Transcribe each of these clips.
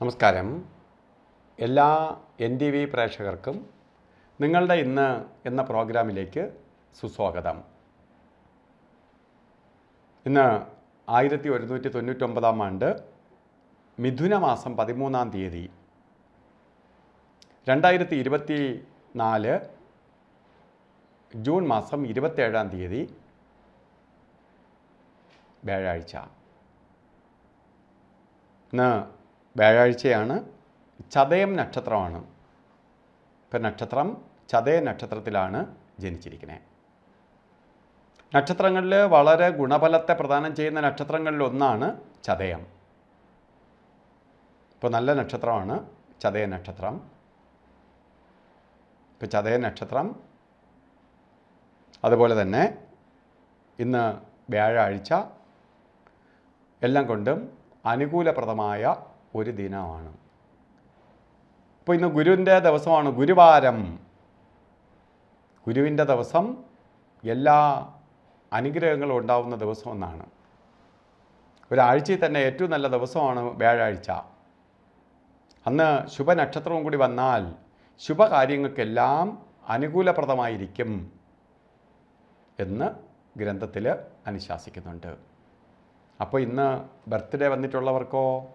നമസ്കാരം. എല്ലാ N T V പ്രേക്ഷകർക്കും നിങ്ങളുടെ ഇന്ന് എന്ന പ്രോഗ്രാമിലേക്ക് സുസ്വാഗതം. ഇന്ന് ആയിരത്തി ഒരുന്നൂറ്റി തൊണ്ണൂറ്റൊമ്പതാം ആണ്ട് മിഥുന മാസം പതിമൂന്നാം തീയതി രണ്ടായിരത്തി ഇരുപത്തി നാല് ജൂൺ മാസം ഇരുപത്തേഴാം തീയതി വ്യാഴാഴ്ച. ഇന്ന് വ്യാഴാഴ്ചയാണ് ചതയം നക്ഷത്രമാണ്. ഇപ്പം നക്ഷത്രം ചതയ നക്ഷത്രത്തിലാണ് ജനിച്ചിരിക്കുന്നത് നക്ഷത്രങ്ങളിൽ വളരെ ഗുണഫലത്തെ പ്രദാനം ചെയ്യുന്ന നക്ഷത്രങ്ങളിൽ ഒന്നാണ് ചതയം. ഇപ്പോൾ നല്ല നക്ഷത്രമാണ് ചതയ നക്ഷത്രം. ഇപ്പോൾ ചതയ നക്ഷത്രം അതുപോലെ തന്നെ ഇന്ന് വ്യാഴാഴ്ച എല്ലാം കൊണ്ടും അനുകൂലപ്രദമായ ഒരു ദിനമാണ്. ഇപ്പോൾ ഇന്ന് ഗുരുവിന്റെ ദിവസമാണ് ഗുരുവാരം. ഗുരുവിന്റെ ദിവസം എല്ലാ അനുഗ്രഹങ്ങളും ഉണ്ടാവുന്ന ദിവസം എന്നാണ്. ഒരാഴ്ചയിൽ തന്നെ ഏറ്റവും നല്ല ദിവസമാണ് വ്യാഴാഴ്ച. അന്ന് ശുഭനക്ഷത്രവും കൂടി വന്നാൽ ശുഭകാര്യങ്ങൾക്കെല്ലാം അനുകൂലപ്രദമായിരിക്കും എന്ന് ഗ്രന്ഥത്തിൽ അനുശാസിക്കുന്നുണ്ട്. അപ്പോൾ ഇന്ന് ബർത്ത്ഡേ വന്നിട്ടുള്ളവർക്കോ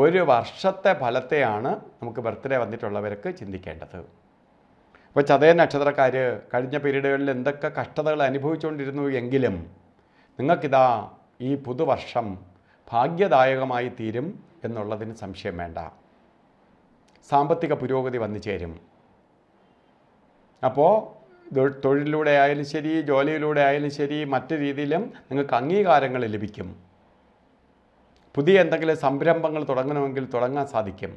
ഒരു വർഷത്തെ ഫലത്തെയാണ് നമുക്ക് ബർത്ത്ഡേ വന്നിട്ടുള്ളവർക്ക് ചിന്തിക്കേണ്ടത്. അപ്പോൾ ചതയ നക്ഷത്രക്കാർ കഴിഞ്ഞ പീരീഡുകളിൽ എന്തൊക്കെ കഷ്ടതകൾ അനുഭവിച്ചുകൊണ്ടിരുന്നു എങ്കിലും നിങ്ങൾക്കിതാ ഈ പുതുവർഷം ഭാഗ്യദായകമായി തീരും എന്നുള്ളതിന് സംശയം വേണ്ട. സാമ്പത്തിക പുരോഗതി വന്നു ചേരും. അപ്പോൾ തൊഴിലിലൂടെ ആയാലും ശരി ജോലിയിലൂടെ ആയാലും ശരി മറ്റു രീതിയിലും നിങ്ങൾക്ക് അംഗീകാരങ്ങൾ ലഭിക്കും. പുതിയ എന്തെങ്കിലും സംരംഭങ്ങൾ തുടങ്ങണമെങ്കിൽ തുടങ്ങാൻ സാധിക്കും.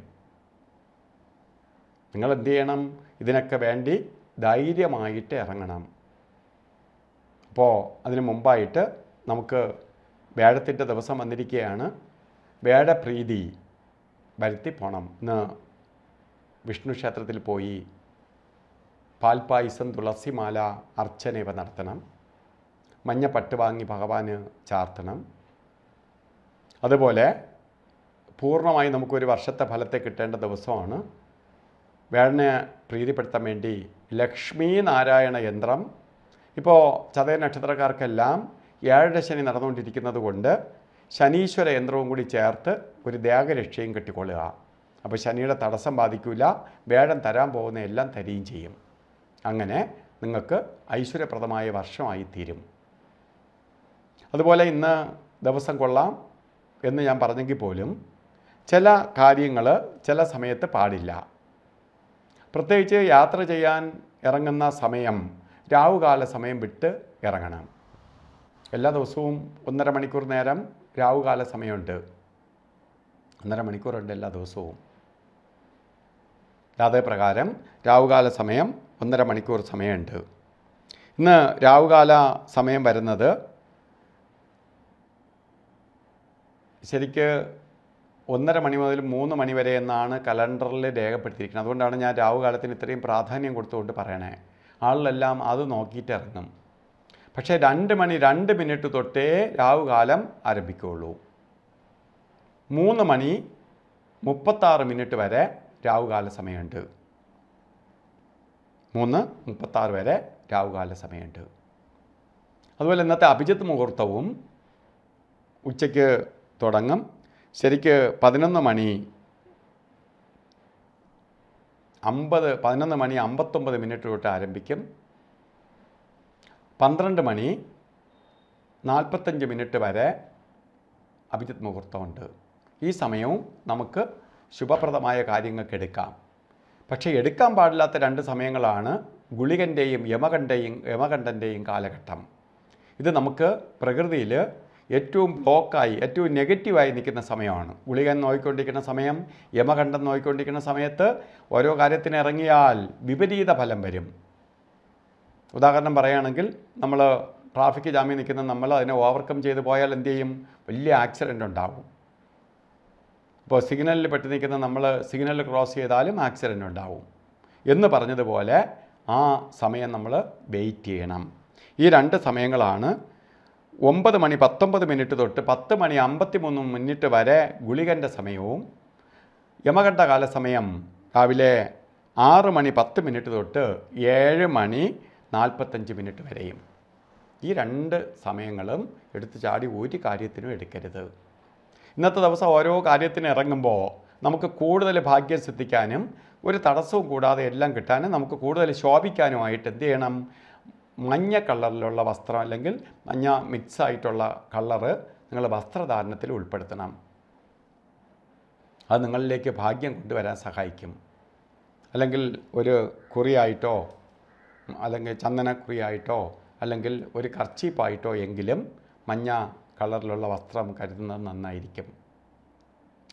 നിങ്ങൾ എന്ത് ചെയ്യണം? ഇതിനൊക്കെ വേണ്ടി ധൈര്യമായിട്ട് ഇറങ്ങണം. അപ്പോൾ അതിന് മുമ്പായിട്ട് നമുക്ക് വേഴത്തിന്റെ ദിവസം വന്നിരിക്കുകയാണ്. വേഴപ്രീതി വരുത്തി പോണം ഇന്ന് വിഷ്ണു ക്ഷേത്രത്തിൽ പോയി പാൽപ്പായസം തുളസിമാല അർച്ചന ഇവ നടത്തണം. മഞ്ഞ പട്ട് വാങ്ങി ഭഗവാന് ചാർത്തണം. അതുപോലെ പൂർണമായി നമുക്കൊരു വർഷത്തെ ഫലത്തെ കിട്ടേണ്ട ദിവസമാണ്. വേടനെ പ്രീതിപ്പെടുത്താൻ വേണ്ടി ലക്ഷ്മി നാരായണ യന്ത്രം. ഇപ്പോൾ ചതയ നക്ഷത്രക്കാർക്കെല്ലാം ഏഴര ശനി നടന്നുകൊണ്ടിരിക്കുന്നത് കൊണ്ട് ശനീശ്വര യന്ത്രവും കൂടി ചേർത്ത് ഒരു ദേഹരക്ഷയും കെട്ടിക്കൊള്ളുക. അപ്പോൾ ശനിയുടെ തടസ്സം ബാധിക്കില്ല വേഴം തരാൻ പോകുന്ന എല്ലാം തരികയും ചെയ്യും. അങ്ങനെ നിങ്ങൾക്ക് ഐശ്വര്യപ്രദമായ വർഷമായി തീരും അതുപോലെ ഇന്ന് ദിവസം കൊള്ളാം. എന്ന് ഞാൻ പറഞ്ഞെങ്കിൽ പോലും ചില കാര്യങ്ങൾ ചില സമയത്ത് പാടില്ല. പ്രത്യേകിച്ച് യാത്ര ചെയ്യാൻ ഇറങ്ങുന്ന സമയം രാവുകാല സമയം വിട്ട് ഇറങ്ങണം. എല്ലാ ദിവസവും ഒന്നര മണിക്കൂർ നേരം രാവുകാല സമയമുണ്ട്. ഒന്നര മണിക്കൂറുണ്ട് എല്ലാ ദിവസവും. അതേ പ്രകാരം രാവുകാല സമയം ഒന്നര മണിക്കൂർ സമയമുണ്ട്. ഇന്ന് രാവുകാല സമയം വരുന്നത് ശരിക്ക് ഒന്നര മണി മുതൽ മൂന്ന് മണി വരെ എന്നാണ് കലണ്ടറിൽ രേഖപ്പെടുത്തിയിരിക്കുന്നത്. അതുകൊണ്ടാണ് ഞാൻ രാവുകാലത്തിന് ഇത്രയും പ്രാധാന്യം കൊടുത്തുകൊണ്ട് പറയണേ. ആളിലെല്ലാം അത് നോക്കിയിട്ട് ഇറങ്ങും. പക്ഷേ രണ്ട് മണി രണ്ട് മിനിറ്റ് തൊട്ടേ രാവുകാലം ആരംഭിക്കുകയുള്ളൂ. മൂന്ന് മണി മുപ്പത്താറ് മിനിറ്റ് വരെ രാവുകാല സമയമുണ്ട്. മൂന്ന് മുപ്പത്താറ് വരെ രാവുകാല സമയമുണ്ട്. അതുപോലെ ഇന്നത്തെ അഭിജിത്ത് മുഹൂർത്തവും ഉച്ചയ്ക്ക് തുടങ്ങും. ശരിക്ക് പതിനൊന്ന് മണി അമ്പത് പതിനൊന്ന് മണി അമ്പത്തൊമ്പത് മിനിറ്റ് തൊട്ട് ആരംഭിക്കും. പന്ത്രണ്ട് മണി നാൽപ്പത്തഞ്ച് മിനിറ്റ് വരെ അഭിജിത് മുഹൂർത്തമുണ്ട്. ഈ സമയവും നമുക്ക് ശുഭപ്രദമായ കാര്യങ്ങൾക്ക് എടുക്കാം. പക്ഷേ എടുക്കാൻ പാടില്ലാത്ത രണ്ട് സമയങ്ങളാണ് ഗുളികന്റെയും യമകണ്ഠയും യമകണ്ഠന്റെയും കാലഘട്ടം. ഇത് നമുക്ക് പ്രകൃതിയിൽ ഏറ്റവും ബ്ലോക്കായി ഏറ്റവും നെഗറ്റീവായി നിൽക്കുന്ന സമയമാണ്. ഗുളികൻ നോയിക്കൊണ്ടിരിക്കുന്ന സമയം യമകണ്ഠം നോയിക്കൊണ്ടിരിക്കുന്ന സമയത്ത് ഓരോ കാര്യത്തിന് ഇറങ്ങിയാൽ വിപരീത ഫലം വരും. ഉദാഹരണം പറയുകയാണെങ്കിൽ നമ്മൾ ട്രാഫിക് ജാമ്യം നിൽക്കുന്ന നമ്മൾ അതിനെ ഓവർകം ചെയ്ത് പോയാൽ എന്ത് ചെയ്യും? വലിയ ആക്സിഡന്റ് ഉണ്ടാകും ഇപ്പോൾ സിഗ്നലിൽ പെട്ട് നിൽക്കുന്ന നമ്മൾ സിഗ്നൽ ക്രോസ് ചെയ്താലും ആക്സിഡന്റ് ഉണ്ടാവും. എന്ന് പറഞ്ഞതുപോലെ ആ സമയം നമ്മൾ വെയിറ്റ് ചെയ്യണം. ഈ രണ്ട് സമയങ്ങളാണ് ഒമ്പത് മണി പത്തൊമ്പത് മിനിറ്റ് തൊട്ട് പത്ത് മണി അമ്പത്തി മൂന്ന് മിനിറ്റ് വരെ ഗുളികന്റെ സമയവും യമകണ്ഠകാല സമയം രാവിലെ ആറ് മണി പത്ത് മിനിറ്റ് തൊട്ട് ഏഴ് മണി നാൽപ്പത്തഞ്ച് മിനിറ്റ് വരെയും. ഈ രണ്ട് സമയങ്ങളും എടുത്തു ചാടി ഒരു കാര്യത്തിനും എടുക്കരുത്. ഇന്നത്തെ ദിവസം ഓരോ കാര്യത്തിന് ഇറങ്ങുമ്പോൾ നമുക്ക് കൂടുതൽ ഭാഗ്യം സിദ്ധിക്കാനും ഒരു തടസ്സവും കൂടാതെ എല്ലാം കിട്ടാനും നമുക്ക് കൂടുതൽ ശോഭിക്കാനുമായിട്ട് എന്ത് ചെയ്യണം? മഞ്ഞ കളറിലുള്ള വസ്ത്രം അല്ലെങ്കിൽ മഞ്ഞ മിക്സ് ആയിട്ടുള്ള കളറ് നിങ്ങൾ വസ്ത്രധാരണത്തിൽ ഉൾപ്പെടുത്തണം. അത് നിങ്ങളിലേക്ക് ഭാഗ്യം കൊണ്ടുവരാൻ സഹായിക്കും. അല്ലെങ്കിൽ ഒരു കുറിയായിട്ടോ അല്ലെങ്കിൽ ചന്ദനക്കുറിയായിട്ടോ അല്ലെങ്കിൽ ഒരു കർച്ചീപ്പായിട്ടോ എങ്കിലും മഞ്ഞ കളറിലുള്ള വസ്ത്രം കരുതുന്നത് നന്നായിരിക്കും.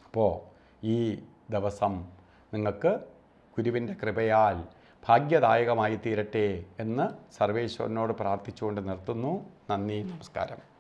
അപ്പോൾ ഈ ദിവസം നിങ്ങൾക്ക് ഗുരുവിന്റെ കൃപയാൽ ഭാഗ്യദായകമായി തീരട്ടെ എന്ന് സർവേശ്വരനോട് പ്രാർത്ഥിച്ചുകൊണ്ട് നിർത്തുന്നു. നന്ദി നമസ്കാരം.